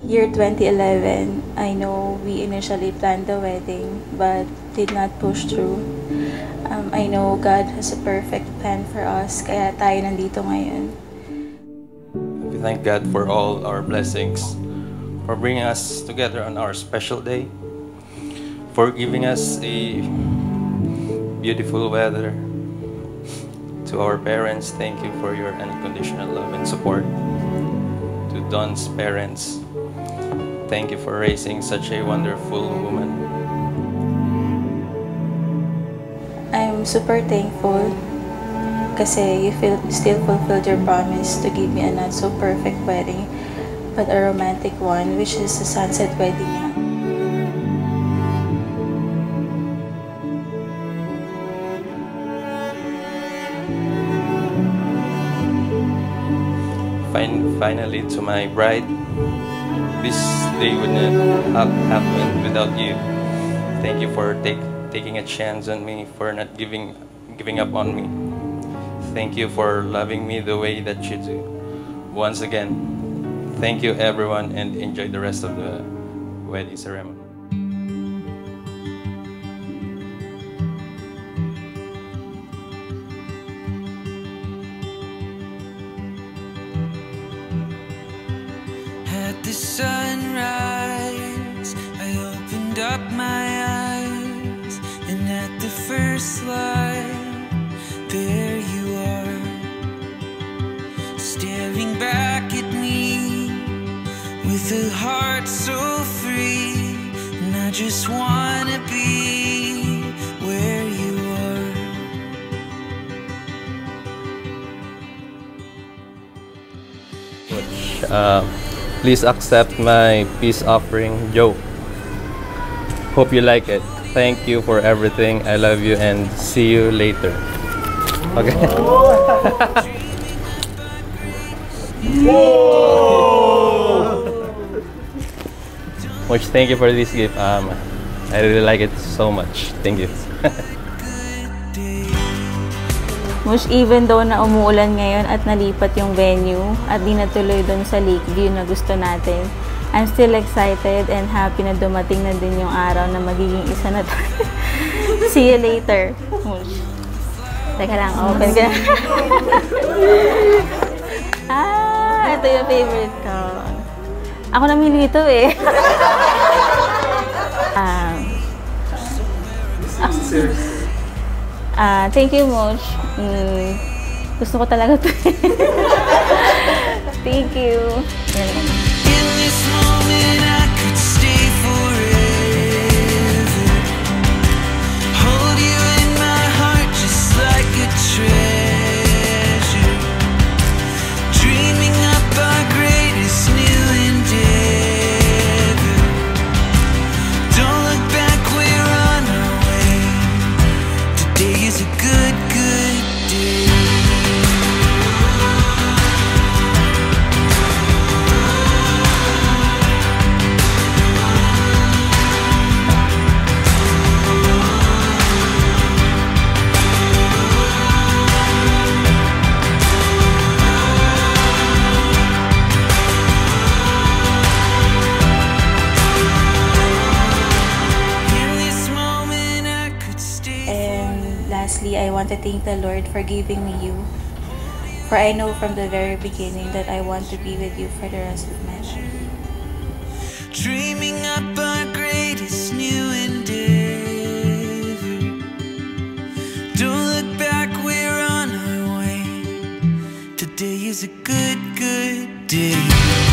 Year 2011, I know we initially planned the wedding but did not push through. Um, I know God has a perfect plan for us, kaya tayo nandito ngayon. We thank God for all our blessings, for bringing us together on our special day, for giving us a beautiful weather. To our parents, thank you for your unconditional love and support. To Dawn's parents, thank you for raising such a wonderful woman. I'm super thankful kasi you feel, still fulfilled your promise to give me a not so perfect wedding but a romantic one which is a sunset wedding Fin- finally, to my bride, this day would not have happened without you. Thank you for take, taking a chance on me, for not giving, giving up on me. Thank you for loving me the way that you do. Once again, thank you everyone and enjoy the rest of the wedding ceremony. The sunrise, I opened up my eyes, and at the first light, there you are, staring back at me with a heart so free. And I just wanna be where you are. Uh, please accept my peace offering, Joe. Hope you like it. Thank you for everything. I love you and see you later. Okay. Much thank you for this gift. Um, I really like it so much. Thank you. Mush, even though na umuulan ngayon at nalipat yung venue at di natuloy doon sa Lakeview na gusto natin, I'm still excited and happy na dumating na din yung araw na magiging isa na tayo. See you later, Mush. Teka lang, open ka. ah, ito yung favorite ko. Ako namili ito eh. um, Ah, thank you, Moch. Mm, gusto ko talaga to. thank you. Good, good lastly, I want to thank the Lord for giving me you. For I know from the very beginning that I want to be with you for the rest of my life. Dreaming up our greatest new endeavor. Don't look back, we're on our way. Today is a good, good day.